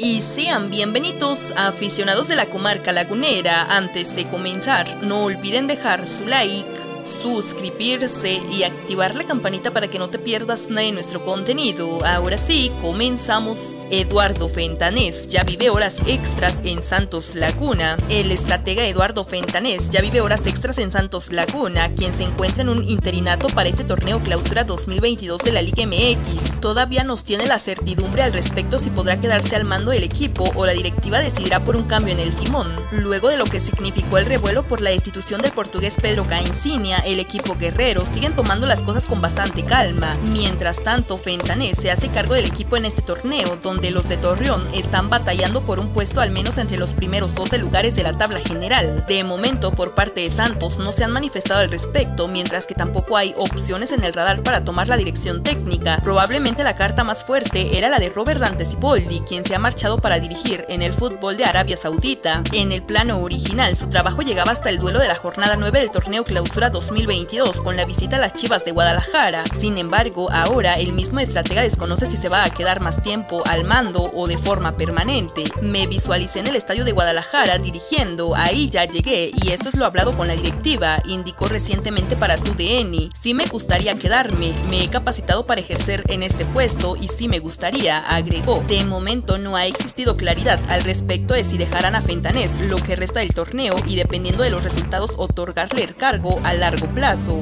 Y sean bienvenidos a aficionados de la comarca lagunera. Antes de comenzar, no olviden dejar su like suscribirse y activar la campanita para que no te pierdas nada de nuestro contenido. Ahora sí, comenzamos. Eduardo Fentanés ya vive horas extras en Santos Laguna. El estratega Eduardo Fentanés ya vive horas extras en Santos Laguna, quien se encuentra en un interinato para este torneo clausura 2022 de la Liga MX. Todavía nos tiene la certidumbre al respecto si podrá quedarse al mando del equipo o la directiva decidirá por un cambio en el timón. Luego de lo que significó el revuelo por la destitución del portugués Pedro El equipo guerrero siguen tomando las cosas con bastante calma. Mientras tanto, Fentanés se hace cargo del equipo en este torneo, donde los de Torreón están batallando por un puesto al menos entre los primeros 12 lugares de la tabla general. De momento, por parte de Santos no se han manifestado al respecto, mientras que tampoco hay opciones en el radar para tomar la dirección técnica. Probablemente la carta más fuerte era la de Robert Dante Ciboldi, quien se ha marchado para dirigir en el fútbol de Arabia Saudita. En el plano original, su trabajo llegaba hasta el duelo de la jornada 9 del torneo Clausura 2 2022 con la visita a las Chivas de Guadalajara. Sin embargo, ahora el mismo estratega desconoce si se va a quedar más tiempo al mando o de forma permanente. Me visualicé en el estadio de Guadalajara dirigiendo, ahí ya llegué y eso es lo hablado con la directiva, indicó recientemente para TUDN. Sí me gustaría quedarme, me he capacitado para ejercer en este puesto y sí me gustaría, agregó. De momento no ha existido claridad al respecto de si dejarán a Fentanés lo que resta del torneo y dependiendo de los resultados otorgarle el cargo a largo plazo.